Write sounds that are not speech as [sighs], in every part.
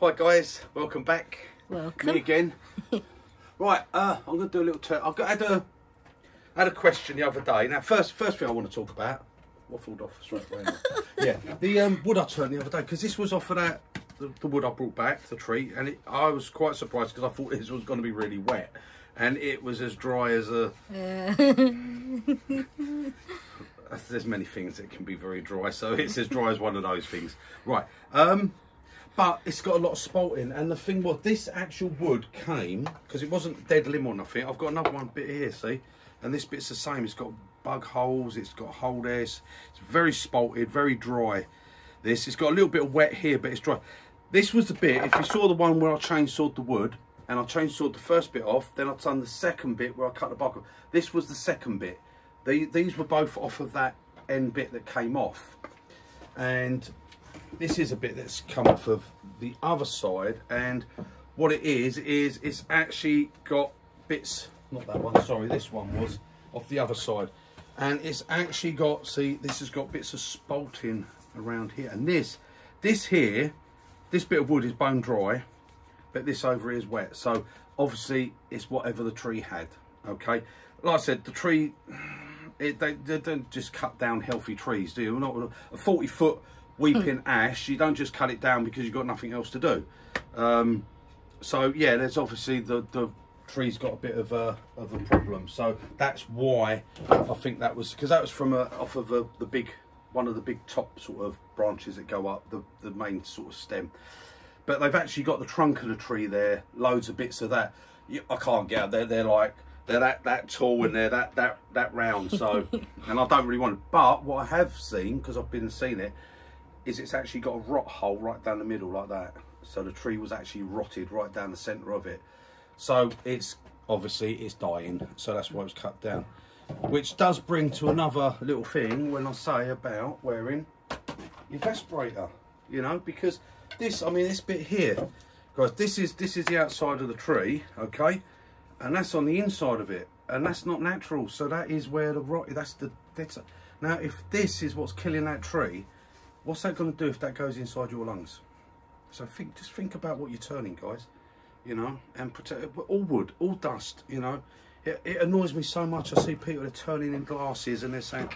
Hi guys, welcome back. Welcome. Me again. [laughs] right, uh, I'm going to do a little turn. I've got, had a had a question the other day. Now, first first thing I want to talk about. Waffled off straight [laughs] away. yeah, the um, wood I turned the other day because this was off of that the, the wood I brought back, the tree, and it, I was quite surprised because I thought this was going to be really wet, and it was as dry as a. [laughs] There's many things that can be very dry, so it's as dry as one of those things. Right. Um, but it's got a lot of spalt in and the thing was this actual wood came because it wasn't dead limb or nothing. I've got another one bit here see? And this bit's the same. It's got bug holes it's got hole there. It's, very spalted very dry this. It's got a little bit of wet here but it's dry. This was the bit if you saw the one where i chainsawed the wood and i chainsawed the first bit off then i've done the second bit where i cut the bark off this was the second bit. The, these were both off of that end bit that came off. And this is a bit that's come off of the other side and what it is is it's actually got bits not that one sorry this one was off the other side. And it's actually got see this has got bits of spalting around here. And this this here this bit of wood is bone dry but this over here is wet. So obviously it's whatever the tree had okay? Like i said the tree it, they, they don't just cut down healthy trees do you? Not a 40 foot weeping ash. You don't just cut it down because you've got nothing else to do. Um, so yeah there's obviously the the tree's got a bit of a of a problem. So that's why i think that was because that was from a, off of a, the big one of the big top sort of branches that go up the the main sort of stem. But they've actually got the trunk of the tree there loads of bits of that. You, i can't get out there. They're like they're that that tall and they're that that that round. So [laughs] and i don't really want it. But what i have seen because i've been seeing it is it's actually got a rot hole right down the middle like that. So the tree was actually rotted right down the centre of it. So it's obviously it's dying. So that's why it was cut down. Which does bring to another little thing when I say about wearing your respirator. you know, because this, I mean, this bit here, guys, this is this is the outside of the tree, okay, and that's on the inside of it, and that's not natural. So that is where the rot. That's the. That's now, if this is what's killing that tree, what's that going to do if that goes inside your lungs? So think, just think about what you're turning, guys. You know, and protect all wood, all dust. You know, it, it annoys me so much. I see people are turning in glasses and they're saying,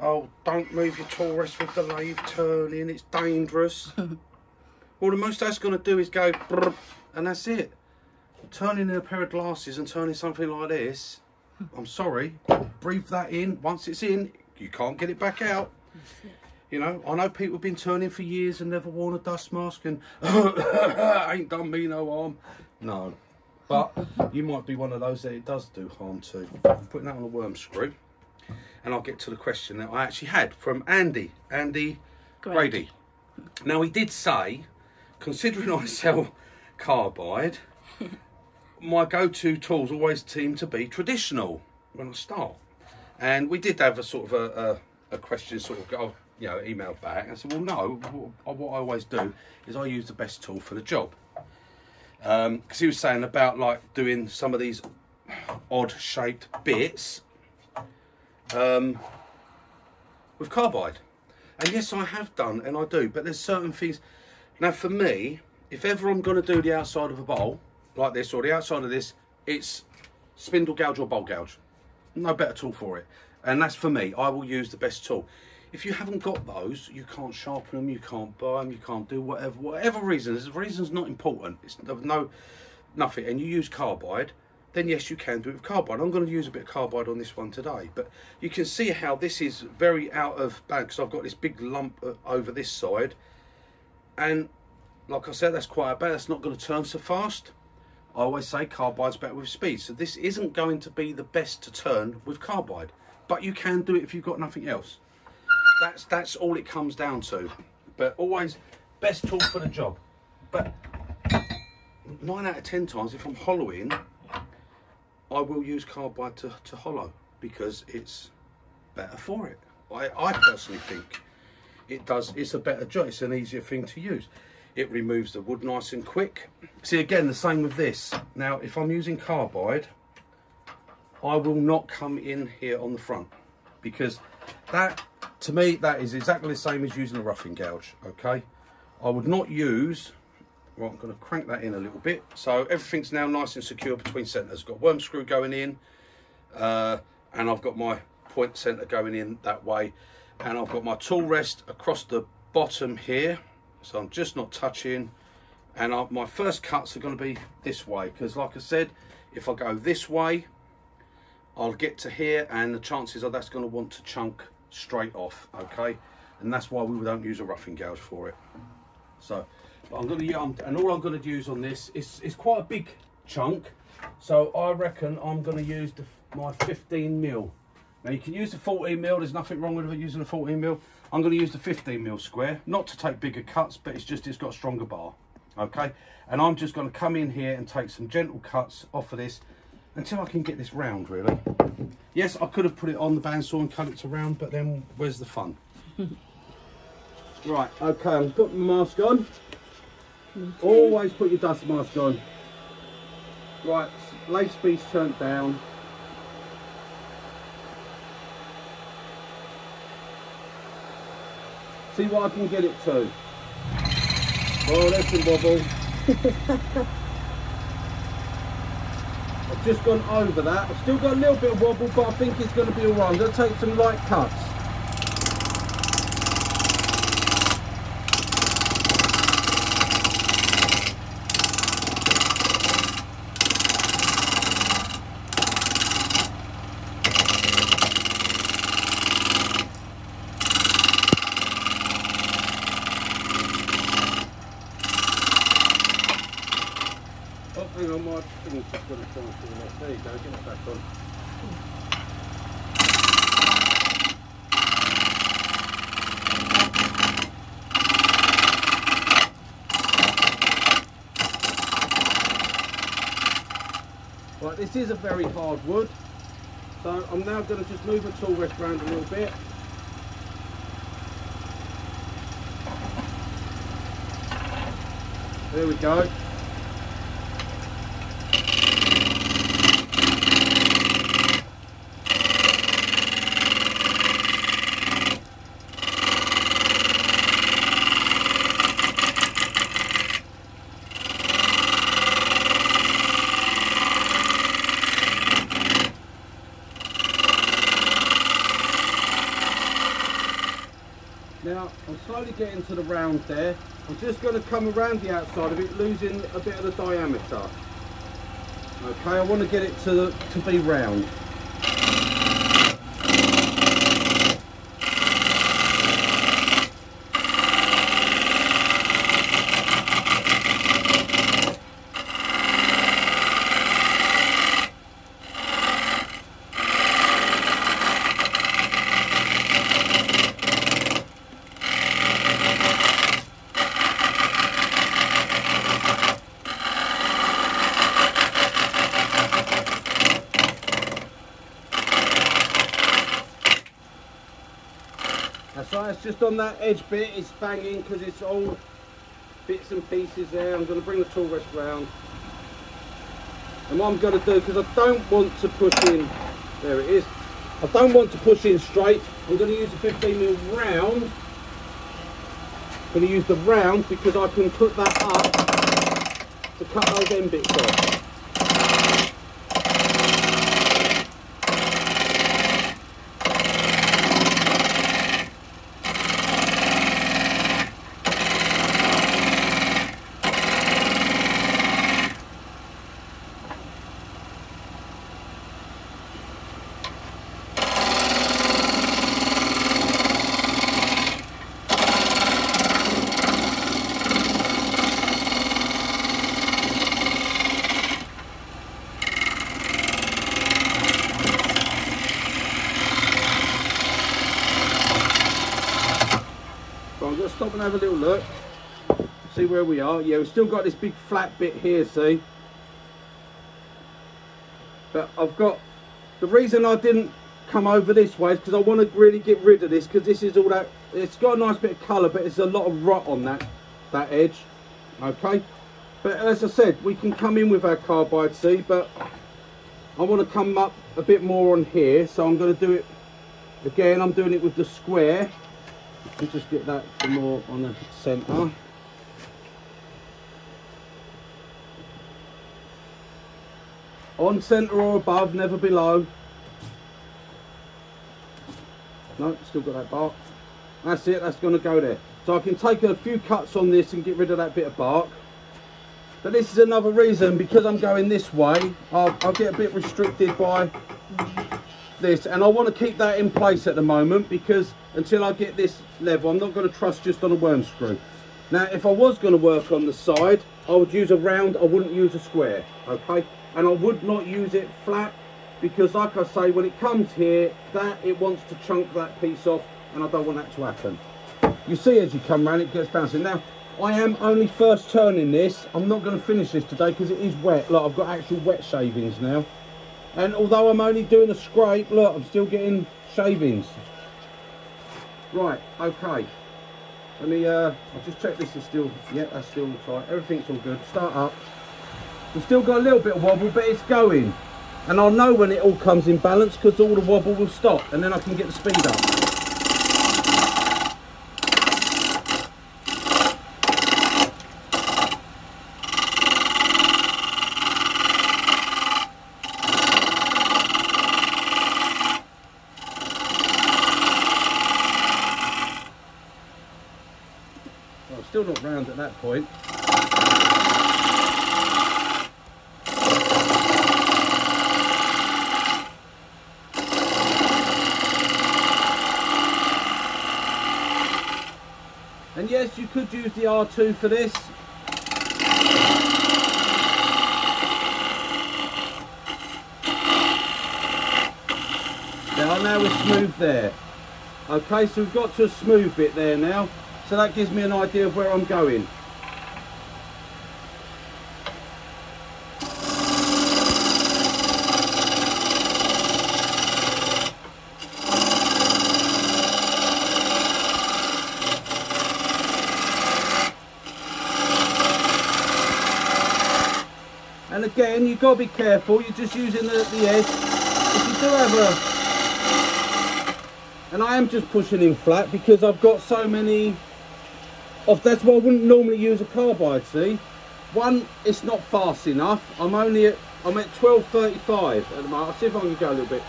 "Oh, don't move your tool rest with the lathe turning; it's dangerous." [laughs] well, the most that's going to do is go, and that's it. Turning in a pair of glasses and turning something like this. [laughs] I'm sorry. Breathe that in. Once it's in, you can't get it back out. You know, I know people have been turning for years and never worn a dust mask and [coughs] ain't done me no harm. No. But you might be one of those that it does do harm to. I'm putting that on a worm screw. And I'll get to the question that I actually had from Andy. Andy Grady. Grady. Now, he did say, considering I sell carbide, [laughs] my go-to tools always seem to be traditional when I start. And we did have a sort of a, a, a question sort of go, you know, email back. I said, well, no, what, I always do is I use the best tool for the job. Because um, he was saying about like doing some of these odd shaped bits um, with carbide. And yes, I have done, and I do, but there's certain things. Now, for me, if ever I'm going to do the outside of a bowl, like this, or the outside of this, it's spindle gouge or bowl gouge. No better tool for it. And that's for me. I will use the best tool. If you haven't got those, you can't sharpen them, you can't buy them, you can't do whatever, whatever reason. The reason's not important. It's no, nothing. And you use carbide, then yes, you can do it with carbide. I'm going to use a bit of carbide on this one today, but you can see how this is very out of balance. I've got this big lump uh, over this side, and like I said, that's quite a bad. That's not going to turn so fast. I always say carbide's better with speed, so this isn't going to be the best to turn with carbide, but you can do it if you've got nothing else. That's that's all it comes down to. But always best tool for the job. But nine out of ten times, if I'm hollowing, I will use carbide to, to hollow because it's better for it. I, I personally think it does. It's a better job. It's an easier thing to use. It removes the wood nice and quick. See again, the same with this. Now, if I'm using carbide, I will not come in here on the front because that to me, that is exactly the same as using a roughing gouge, okay? I would not use, Right, I'm going to crank that in a little bit. So everything's now nice and secure between centres. Got worm screw going in, uh, and I've got my point centre going in that way. And I've got my tool rest across the bottom here. So I'm just not touching. And I, my first cuts are going to be this way. Because like I said, if I go this way, I'll get to here and the chances are that's going to want to chunk straight off. Okay. And that's why we don't use a roughing gouge for it. So but I'm going to, and all I'm going to use on this is, is quite a big chunk. So I reckon I'm going to use the, my 15 mil. Now you can use the 14 mil, there's nothing wrong with using a 14 mil. I'm going to use the 15 mil square, not to take bigger cuts, but it's just, it's got a stronger bar. Okay, and I'm just going to come in here and take some gentle cuts off of this until I can get this round really. Yes, I could have put it on the bandsaw and cut it to round, but then where's the fun? [laughs] right, okay, I've got my mask on. Always put your dust mask on. Right, lathe speed's turned down. See what I can get it to. Oh, that's a wobble. [laughs] I've just gone over that. I've still got a little bit of wobble, but I think it's going to be alright. I'm going to take some light cuts. There you go, get it back on. Right, this is a very hard wood. So I'm now going to just move the tool rest around a little bit. There we go. Getting to the round there. I'm just going to come around the outside of it, losing a bit of the diameter. Okay, I want to get it to, to be round. Just on that edge bit, it's banging because it's all bits and pieces there. I'm going to bring the tool rest round. And what I'm going to do, because I don't want to push in, there it is, I don't want to push in straight, I'm going to use a 15 mil round. I'm going to use the round because I can put that up to cut those end bits off. and have a little look. See where we are. Yeah, we've still got this big flat bit here, see? But I've got... The reason I didn't come over this way is because I want to really get rid of this because this is all that... It's got a nice bit of colour, but there's a lot of rot on that, that edge. Okay? But as I said, we can come in with our carbide, see? But I want to come up a bit more on here, so I'm going to do it... Again, I'm doing it with the square just get that more on the centre. On centre or above never below. No still got that bark. That's it that's going to go there. So I can take a few cuts on this and get rid of that bit of bark. But this is another reason because I'm going this way I'll, I'll get a bit restricted by this. And I want to keep that in place at the moment because until I get this level, I'm not going to trust just on a worm screw. Now, if I was going to work on the side, I would use a round, I wouldn't use a square, okay? And I would not use it flat because like I say, when it comes here, that it wants to chunk that piece off and I don't want that to happen. You see as you come around, it gets bouncing. Now, I am only first turning this. I'm not going to finish this today because it is wet. Look, I've got actual wet shavings now. And although I'm only doing a scrape, look, I'm still getting shavings. Right, okay. Let me, uh, I'll just check this is still, yeah, that's still tight. Everything's all good. Start up. We've still got a little bit of wobble, but it's going. And I'll know when it all comes in balance because all the wobble will stop and then I can get the speed up. still not round at that point. And yes, you could use the R2 for this. Now, now we're smooth there. Okay, so we've got to a smooth bit there now. So that gives me an idea of where I'm going. And again, you've got to be careful, you're just using the, the edge. If you do have a... And I am just pushing in flat because I've got so many off that's why I wouldn't normally use a carbide see. One it's not fast enough. I'm only at I'm at 12.35 at the moment. I'll see if I can go a little bit.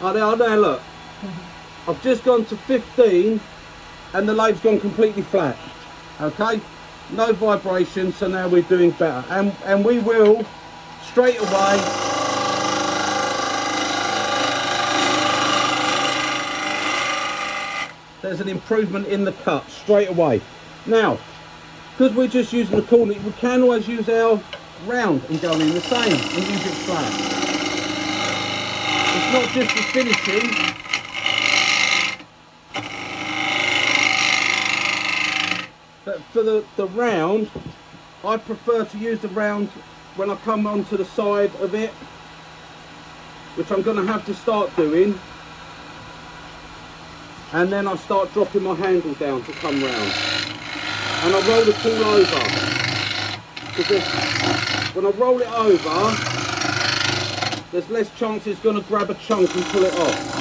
Oh there, oh, there look. [laughs] I've just gone to 15 and the lathe's gone completely flat okay? No vibration so now we're doing better. And and we will straight away there's an improvement in the cut straight away. Now, because we're just using the corner, we can always use our round and go in the same and use it flat. It's not just the finishing. But for the, the round, I prefer to use the round when I come onto the side of it, which I'm going to have to start doing and then I start dropping my handle down to come round. And I roll the all over. Because when I roll it over there's less chance it's going to grab a chunk and pull it off.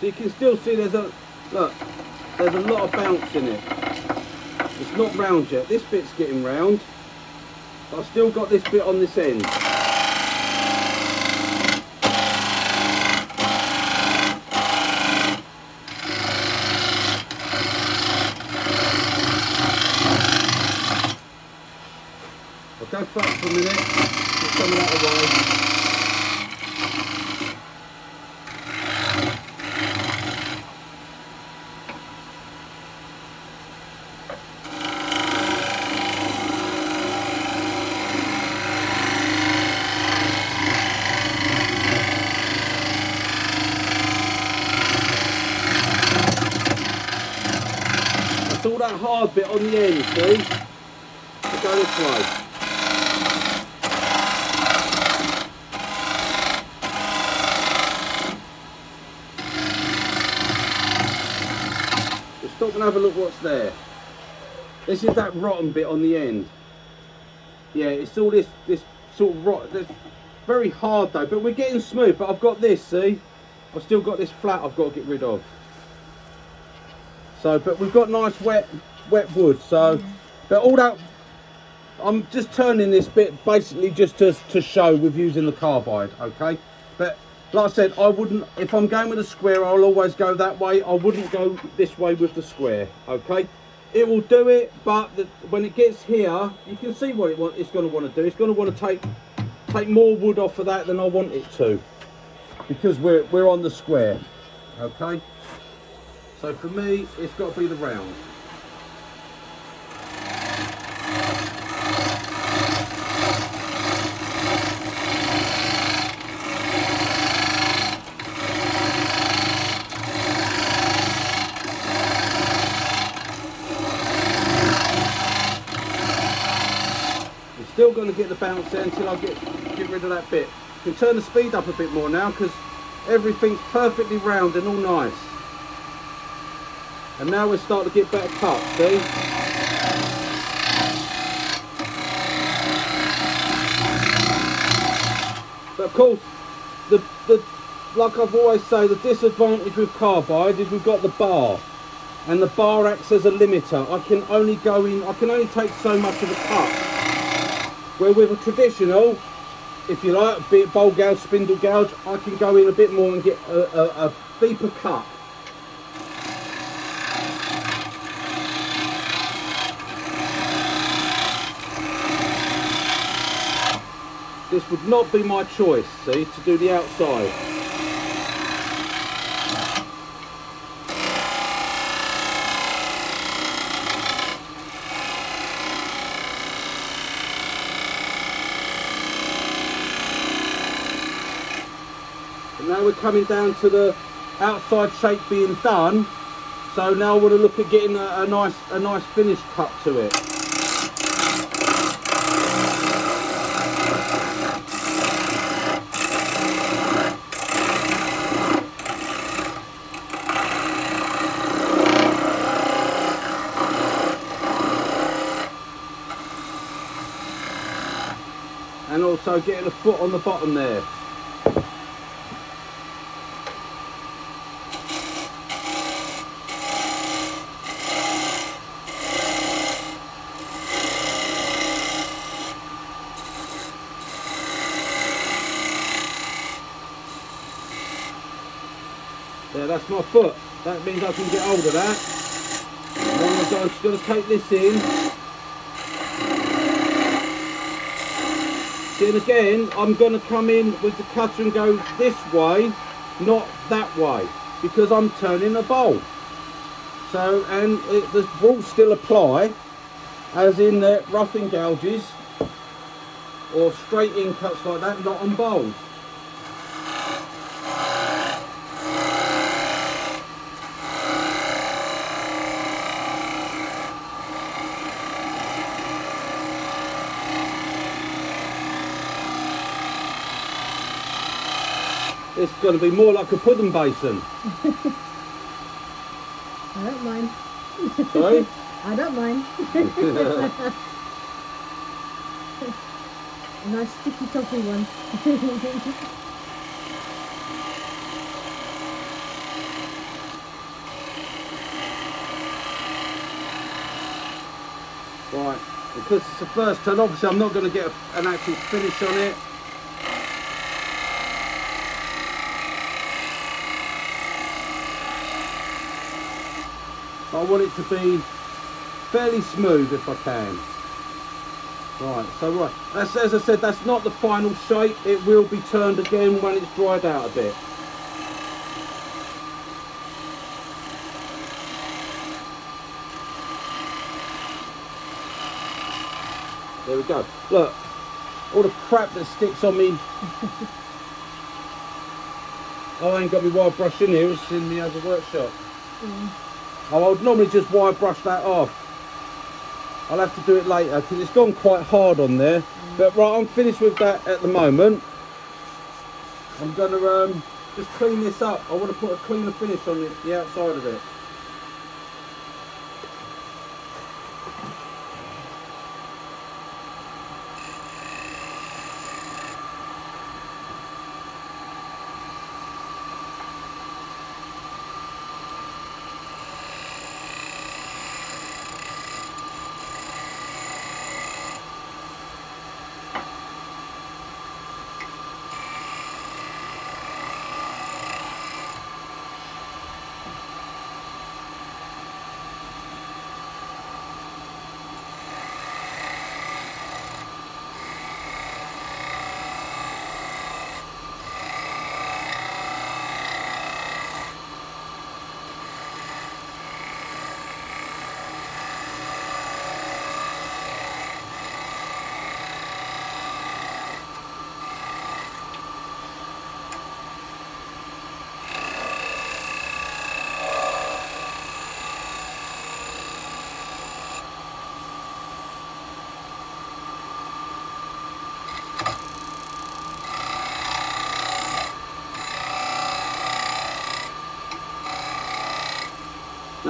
So you can still see there's a look, there's a lot of bounce in it. It's not round yet. This bit's getting round. I've still got this bit on this end. I'll go flat for a minute, get some of that away. that hard bit on the end, see? So go this way. Stop and have a look what's there. This is that rotten bit on the end. Yeah, it's all this this sort of rot. Very hard though, but we're getting smooth. But I've got this, see? I've still got this flat I've got to get rid of. So, but we've got nice wet, wet wood. So, but all that, I'm just turning this bit basically just to, to show with using the carbide, okay? But like I said, I wouldn't, if I'm going with a square, I'll always go that way. I wouldn't go this way with the square, okay? It will do it, but the, when it gets here, you can see what it want, it's going to want to do. It's going to want to take take more wood off of that than I want it to, because we're we're on the square, okay? So for me, it's got to be the round. still going to get the bounce there until I get get rid of that bit. You can turn the speed up a bit more now because everything's perfectly round and all nice. And now we're starting to get better cut, see? But of course, the, the like I've always say, the disadvantage with carbide is we've got the bar. And the bar acts as a limiter. I can only go in, I can only take so much of a cut. Where with a traditional, if you like, be it bowl gouge, spindle gouge, I can go in a bit more and get a, a, a deeper cut. This would not be my choice, see, to do the outside. Now we're coming down to the outside shape being done. So now I want to look at getting a, a nice a nice finish cut to it. and also getting a foot on the bottom there. There, that's my foot. That means I can get hold of that. Then I'm just going to take this in. And again, I'm going to come in with the cutter and go this way, not that way, because I'm turning the bowl. So, and it, the rules still apply, as in the roughing gouges, or straight in cuts like that, not on bowls. It's going to be more like a pudding basin. [laughs] I don't mind. Sorry? [laughs] I don't mind. [laughs] A nice sticky toffee one. right, because it's the first turn, obviously I'm not going to get an actual finish on it. Want it to be fairly smooth if I can. Right, so right, that's, as I said, that's not the final shape. It will be turned again when it's dried out a bit. There we go. Look, all the crap that sticks on me. oh, [laughs] I ain't got my wire brush in here, it's in the other workshop. Mm. Oh, I would normally just wire brush that off. I'll have to do it later because it's gone quite hard on there. But right, I'm finished with that at the moment. I'm going to um, just clean this up. I want to put a cleaner finish on the outside of it.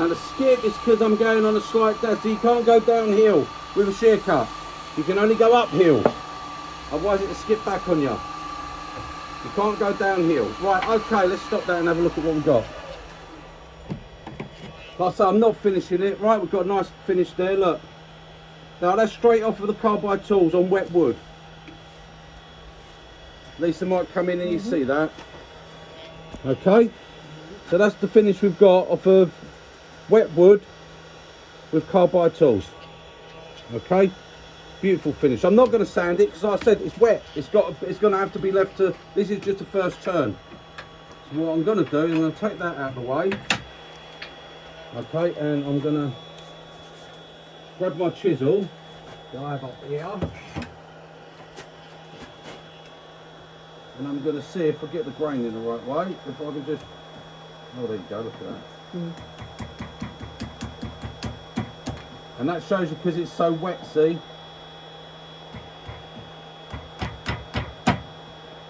Now the skip is because I'm going on a slight dash, so you can't go downhill with a shear cut. You can only go uphill. Otherwise it'll skip back on you. You can't go downhill. Right, okay, let's stop that and have a look at what we've got. Like I say, I'm not finishing it. Right, we've got a nice finish there, look. Now that's straight off of the carbide tools on wet wood. Liza might come in and you mm-hmm. see that. Okay, so that's the finish we've got off of wet wood with carbide tools. Okay, beautiful finish. I'm not going to sand it because I said it's wet. It's got. It's going to have to be left to. This is just the first turn. So what I'm going to do, I'm going to take that out of the way. Okay, and I'm going to grab my chisel that I have up here. And I'm going to see if I get the grain in the right way. If I can just, oh there you go, look at that. Mm. And that shows you because it's so wet, see?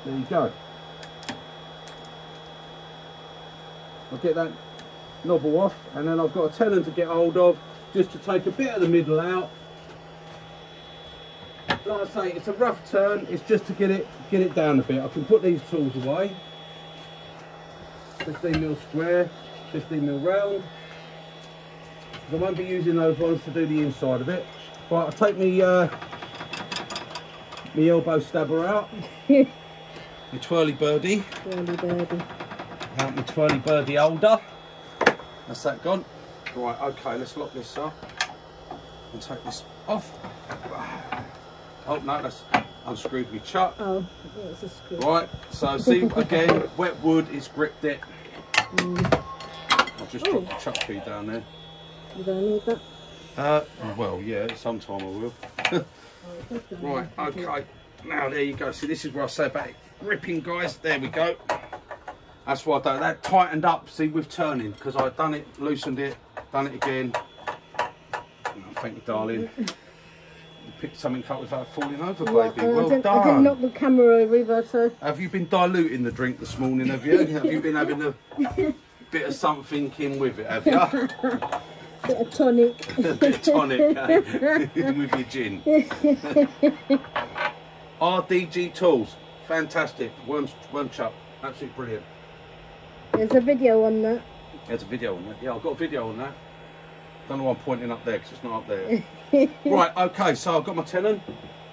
There you go. I'll get that knobble off and then I've got a tenon to get hold of just to take a bit of the middle out. Like I say, it's a rough turn, it's just to get it get it down a bit. I can put these tools away. 15 mil square, 15 mil round. I won't be using those ones to do the inside of it. Right, I'll take me uh, my elbow stabber out. [laughs] my twirly birdie. Twirly birdie. Out my twirly birdie holder. That's that gone. Right, okay, let's lock this up and take this off. [sighs] Oh no, that's unscrewed me chuck. Oh, it's a screw. Right, so see [laughs] again, wet wood, it's gripped it. Mm. I'll just drop Oh. the chuck key down there. You don't need that. Uh, well, yeah, sometime I will. [laughs] Right, okay. Now there you go. See, this is where I say about it gripping, guys. There we go. That's what I done. That tightened up, see, with turning, because I'd done it, loosened it, done it again. Oh, thank you, darling. You picked something up without falling over, Well, baby. uh, Well I, didn't, I didn't knock the camera over either, so Have you been diluting the drink this morning, have you? have you been having a [laughs] bit of something in with it, have you? [laughs] bit of tonic. a bit of tonic eh? [laughs] with your gin. RDG Tools, fantastic. Worm, worm chuck, absolutely brilliant. There's a video on that. There's a video on that. Yeah, I've got a video on that. Don't know why I'm pointing up there because it's not up there. [laughs] right, okay, so I've got my tenon.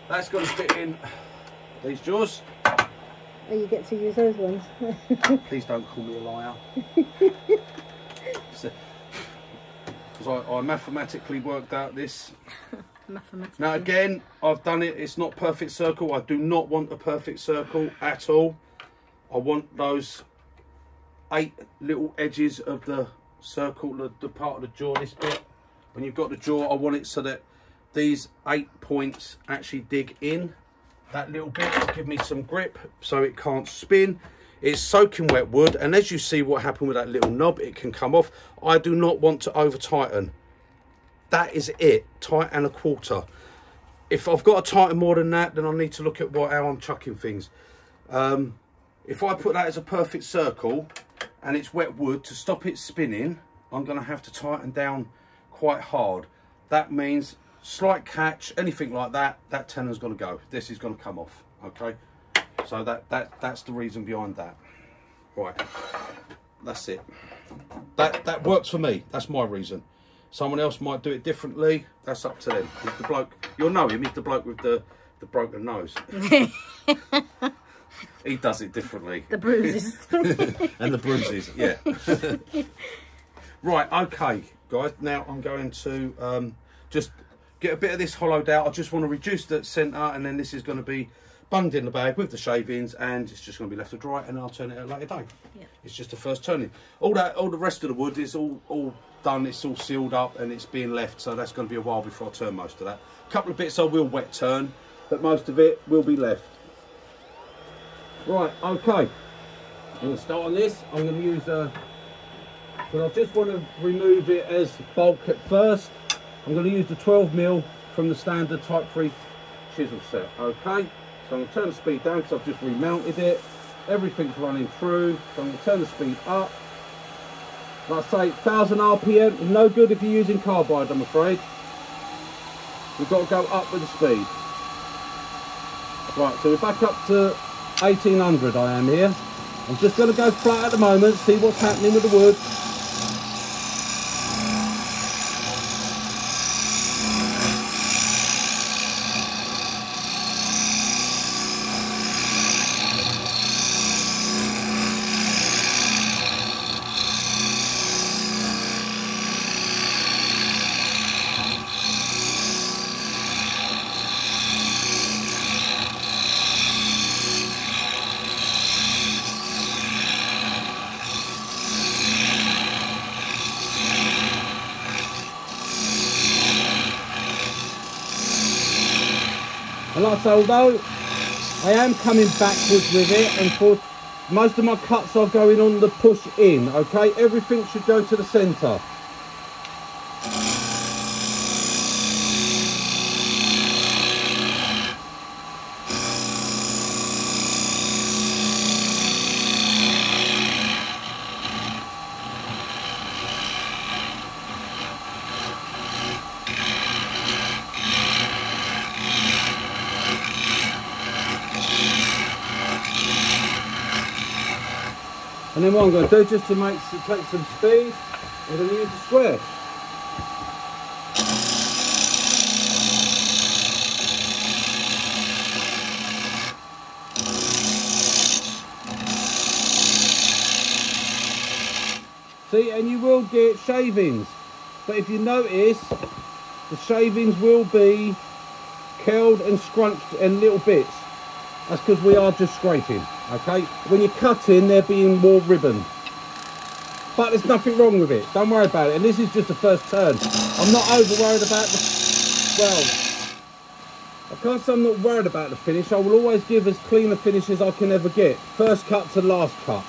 That's going to fit in these jaws. Oh, you get to use those ones. [laughs] Please don't call me a liar. Because I, I mathematically worked out this. [laughs] Now again, I've done it. It's not perfect circle. I do not want a perfect circle at all. I want those eight little edges of the circle, the, the part of the jaw, this bit. When you've got the jaw, I want it so that these eight points actually dig in that little bit to give me some grip so it can't spin. It's soaking wet wood, and as you see what happened with that little knob, it can come off. I do not want to over tighten that is it tight and a quarter. If i've got to tighten more than that then i need to look at what how i'm chucking things. Um, if i put that as a perfect circle and it's wet wood to stop it spinning i'm going to have to tighten down quite hard. That means slight catch anything like that that tenon's going to go. This is going to come off okay so that that that's the reason behind that right that's it that that works for me that's my reason Someone else might do it differently. That's up to them. He's the bloke. You'll know him. He's the bloke with the the broken nose. [laughs] he does it differently. The bruises. [laughs] and the bruises. Yeah. right. Okay, guys. Now I'm going to um, just get a bit of this hollowed out. I just want to reduce the centre, and then this is going to be bunged in the bag with the shavings, and it's just going to be left to dry, and I'll turn it a later date. Yeah. It's just the first turning. All that, all the rest of the wood is all all done. It's all sealed up, and it's being left. So that's going to be a while before I turn most of that. A couple of bits I will wet turn, but most of it will be left. Right. Okay. I'm going to start on this. I'm going to use uh, a. But I just want to remove it as bulk at first. I'm going to use the 12 mil from the standard Type 3 chisel set. Okay. So I'm going to turn the speed down because I've just remounted it. Everything's running through. So I'm going to turn the speed up. Like I say, 1000 RPM, no good if you're using carbide, I'm afraid. We've got to go up with the speed. Right, so we're back up to 1800 I am here. I'm just going to go flat at the moment, see what's happening with the wood. Like although I am coming backwards with it, and for most of my cuts are going on the push in, okay? Everything should go to the centre. And then what I'm going to do, just to make to take some speed, I'm going to use a square. See, and you will get shavings, but if you notice, the shavings will be curled and scrunched in little bits. That's because we are just scraping, okay? When you're cutting, they're being more ribbon. But there's nothing wrong with it. Don't worry about it. And this is just the first turn. I'm not over worried about the... Well, say I'm not worried about the finish. I will always give as clean a finish as I can ever get. First cut to last cut.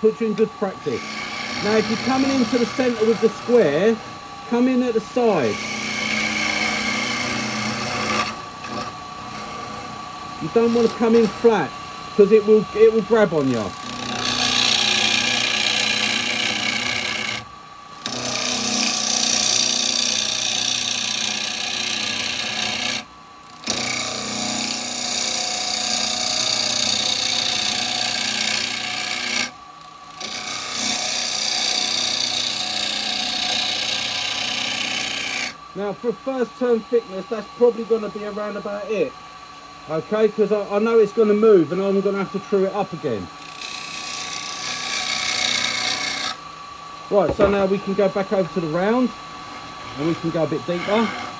Put you in good practice. Now if you're coming into the centre with the square, come in at the side. You don't want to come in flat because it will it will grab on you. Now for first turn thickness, that's probably going to be around about it. Okay, because I, I know it's going to move and I'm going to have to true it up again. Right, so now we can go back over to the round and we can go a bit deeper.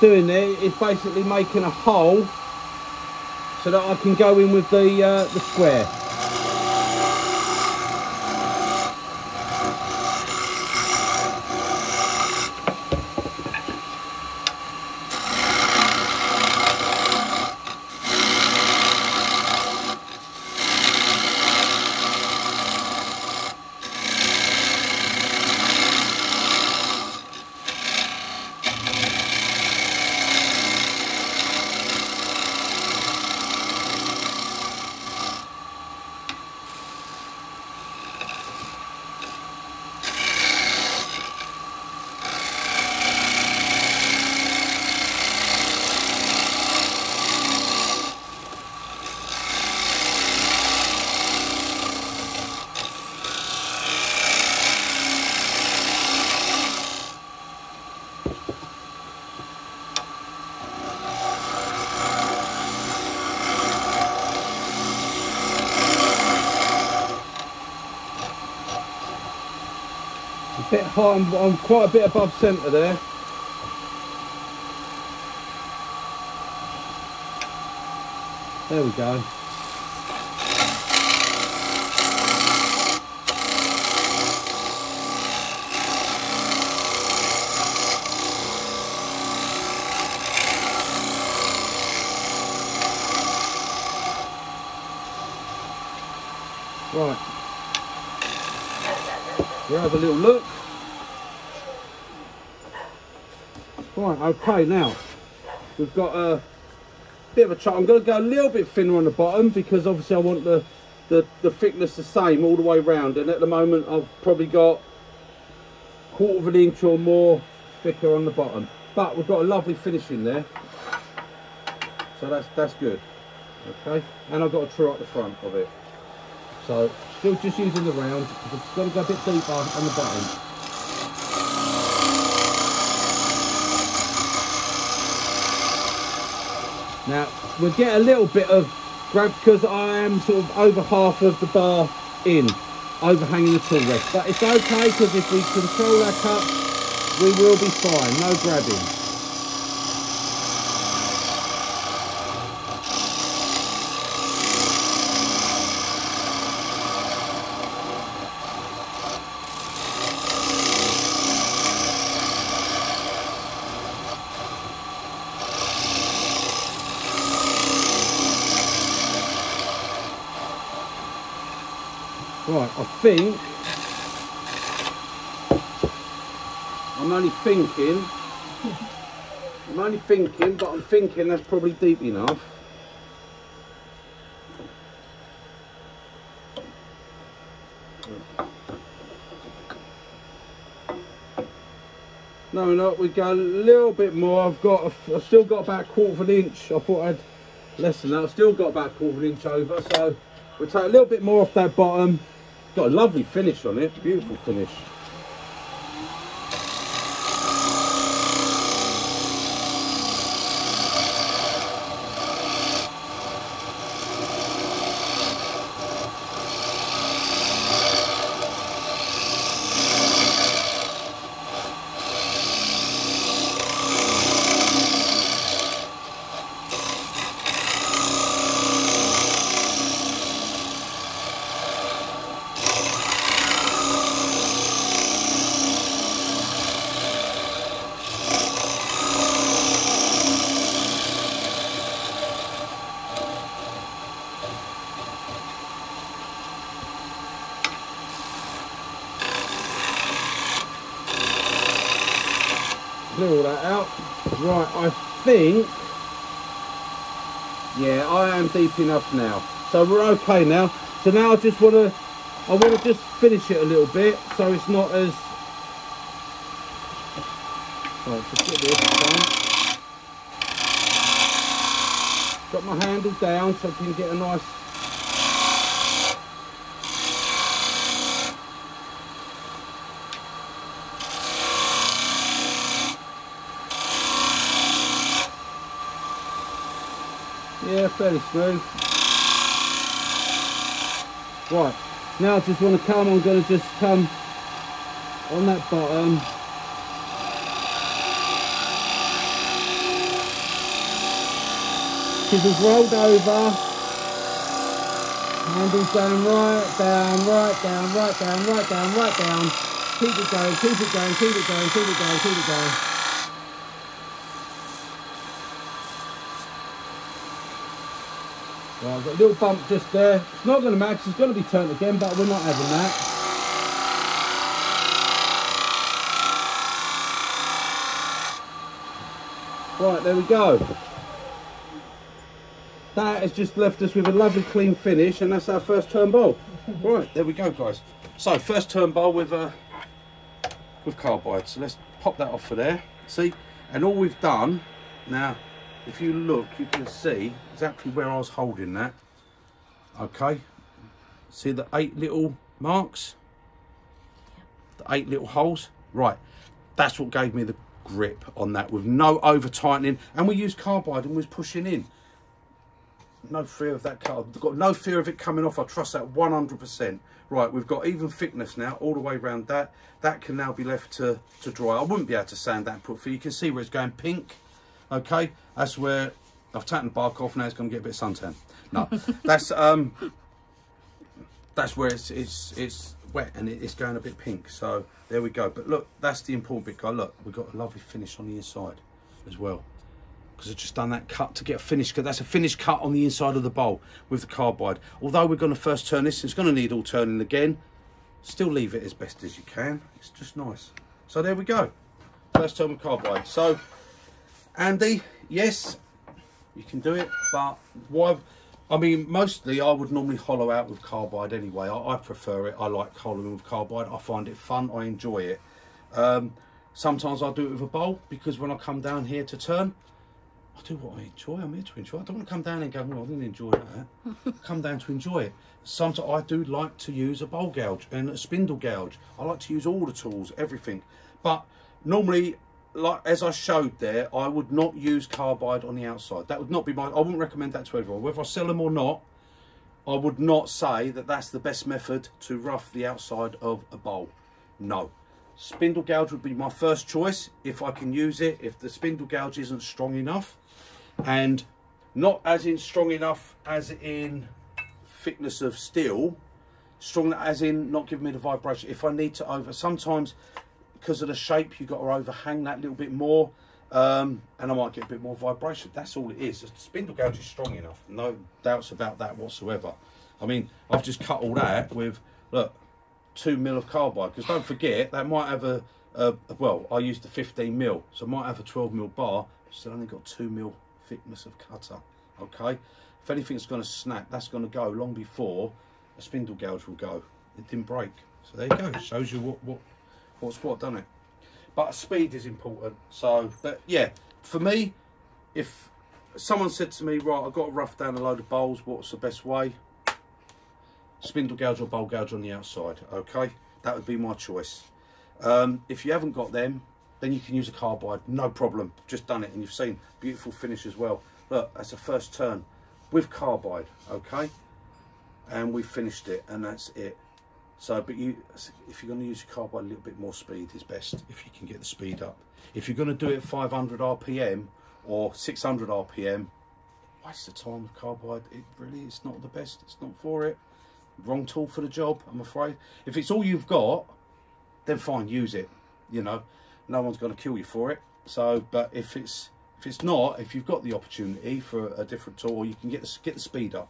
Doing there is basically making a hole so that I can go in with the uh, the square. I'm, I'm quite a bit above centre there. There we go. Right. We'll have a little look. Right, okay, now we've got a bit of a chart. I'm going to go a little bit thinner on the bottom because obviously I want the, the, the thickness the same all the way round. And at the moment I've probably got quarter of an inch or more thicker on the bottom. But we've got a lovely finish in there. So that's that's good. Okay, and I've got a true at the front of it. So still just using the round, it's got to go a bit deeper on the bottom. Now we'll get a little bit of grab because I am sort of over half of the bar in, overhanging the tool rest. But it's okay because if we control our cups, we will be fine, no grabbing. Right, I think I'm only thinking I'm only thinking, but I'm thinking that's probably deep enough. No, no, we go a little bit more. I've got, I've still got about a quarter of an inch. I thought I'd less than that. I've still got about a quarter of an inch over. So we'll take a little bit more off that bottom. It's got a lovely finish on it. Beautiful finish. clear all that out. Right, I think, yeah, I am deep enough now. So we're okay now. So now I just want to, I want to just finish it a little bit so it's not as, right. Got my handle down so I can get a nice Yeah, fairly smooth. Right, now I just want to come, I'm going to just come on that bottom. Chisels rolled over. Handles down, right, down, right, down, right, down, right, down, right, down. Keep it going, keep it going, keep it going, keep it going, keep it going. Right, I've got a little bump just there. It's not going to match, it's going to be turned again, but we're not having that. Right, there we go. That has just left us with a lovely clean finish, and that's our first turn bowl. [laughs] right, there we go, guys. So, first turn bowl with uh, with carbide. So let's pop that off for there. See, and all we've done now if you look, you can see exactly where I was holding that. Okay, see the eight little marks? The eight little holes? Right, that's what gave me the grip on that with no over tightening. And we used carbide and was pushing in. no fear of that. I've got no fear of it coming off. I trust that 100%. Right, we've got even thickness now all the way around that. That can now be left to, to dry. I wouldn't be able to sand that and put for you. can see where it's going pink. Okay, that's where I've taken the bark off. Now it's going to get a bit suntan. No, [laughs] that's um, that's where it's it's it's wet and it's going a bit pink. So there we go. But look, that's the important bit. Guy, look, we've got a lovely finish on the inside as well because I've just done that cut to get a finish because that's a finished cut on the inside of the bowl with the carbide although we're going to first turn this it's going to need all turning again still leave it as best as you can it's just nice so there we go first turn with carbide so Andy yes you can do it but why I mean mostly I would normally hollow out with carbide anyway I, I prefer it I like hollowing with carbide I find it fun I enjoy it um, sometimes I do it with a bowl because when I come down here to turn I do what I enjoy. I'm here to enjoy. I don't want to come down and go, well, I didn't enjoy that. [laughs] come down to enjoy it. Sometimes I do like to use a bowl gouge and a spindle gouge. I like to use all the tools, everything. But normally, like as I showed there, I would not use carbide on the outside. That would not be my, I wouldn't recommend that to everyone. Whether I sell them or not, I would not say that that's the best method to rough the outside of a bowl. No. Spindle gouge would be my first choice if I can use it. If the spindle gouge isn't strong enough, and not as in strong enough as in thickness of steel strong as in not giving me the vibration if I need to over sometimes because of the shape you've got to overhang that a little bit more um, and I might get a bit more vibration. That's all it is. The spindle gouge is strong enough no doubts about that whatsoever. I mean I've just cut all that with look two mil of carbide because don't forget that might have a, a well I used the 15 mil so might have a 12 mil bar still only got two mil thickness of cutter okay? If anything's going to snap that's going to go long before a spindle gouge will go. It didn't break. So there you go. Shows you what what what's what done it but speed is important so but yeah for me if someone said to me right i've got to rough down a load of bowls what's the best way spindle gouge or bowl gouge on the outside okay that would be my choice um, if you haven't got them then you can use a carbide, no problem. Just done it and you've seen beautiful finish as well. Look, that's a first turn with carbide, okay? And we finished it and that's it. So, but you, if you're going to use your carbide, a little bit more speed is best if you can get the speed up. If you're going to do it 500 RPM or 600 RPM, waste the time with carbide. It really is not the best. It's not for it. Wrong tool for the job, I'm afraid. If it's all you've got, then fine, use it. You know, no one's going to kill you for it. So, but if it's if it's not, if you've got the opportunity for a, different tool, you can get the, get the speed up.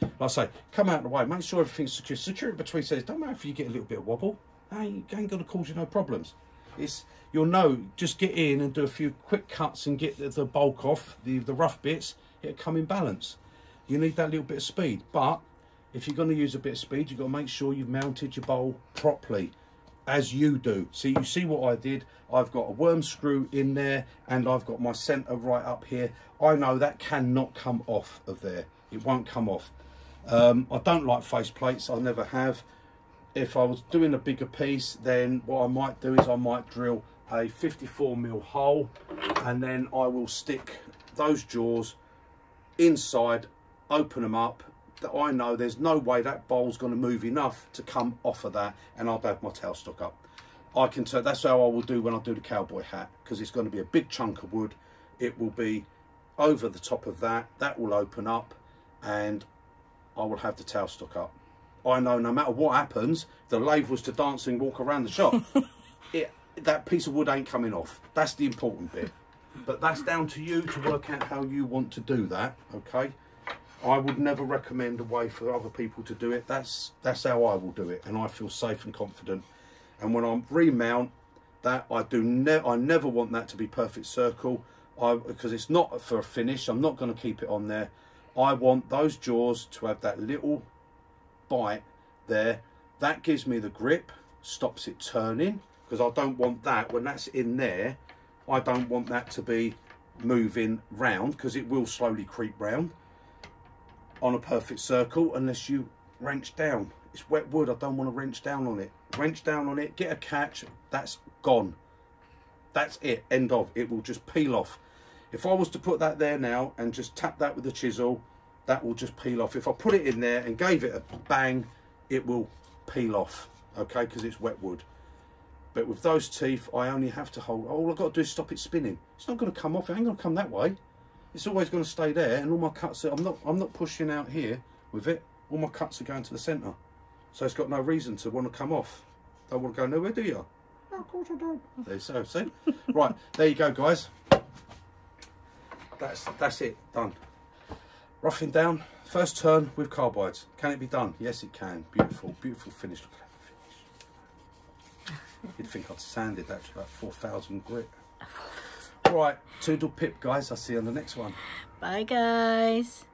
Like I say, come out of the way, make sure everything's secure. Secure it between says, don't matter if you get a little bit of wobble, ain't, ain't going to cause you no problems. It's You'll know, just get in and do a few quick cuts and get the, the bulk off, the, the rough bits, it'll come in balance. You need that little bit of speed, but if you're going to use a bit of speed, you've got to make sure you've mounted your bowl properly as you do. See, you see what I did? I've got a worm screw in there and I've got my centre right up here. I know that cannot come off of there. It won't come off. Um, I don't like face plates. I never have. If I was doing a bigger piece, then what I might do is I might drill a 54 mil hole and then I will stick those jaws inside, open them up that I know there's no way that bowl's going to move enough to come off of that and I'll have my tailstock up. I can tell that's how I will do when I do the cowboy hat because it's going to be a big chunk of wood. It will be over the top of that. That will open up and I will have the tailstock up. I know no matter what happens, the lathe was to dance and walk around the shop. [laughs] it, that piece of wood ain't coming off. That's the important bit. But that's down to you to work out how you want to do that, okay? I would never recommend a way for other people to do it. That's that's how I will do it, and I feel safe and confident. And when I remount that, I do ne I never want that to be perfect circle, I because it's not for a finish. I'm not going to keep it on there. I want those jaws to have that little bite there. That gives me the grip, stops it turning because I don't want that when that's in there. I don't want that to be moving round because it will slowly creep round on a perfect circle unless you wrench down. It's wet wood, I don't want to wrench down on it. Wrench down on it, get a catch, that's gone. That's it, end of. It will just peel off. If I was to put that there now and just tap that with a chisel, that will just peel off. If I put it in there and gave it a bang, it will peel off, okay, because it's wet wood. But with those teeth, I only have to hold, all I've got to do is stop it spinning. It's not going to come off, it ain't going to come that way. It's always going to stay there, and all my cuts, are, I'm not, I'm not pushing out here with it. All my cuts are going to the centre. So it's got no reason to want to come off. Don't want to go nowhere, do you? No, of course I don't. There you so, see? right, there you go, guys. That's, that's it, done. Roughing down, first turn with carbides. Can it be done? Yes, it can. Beautiful, beautiful finish. Look at that finish. You'd think I'd sanded that to about 4,000 grit. Right, toodle pip, guys. I'll see you on the next one. Bye, guys.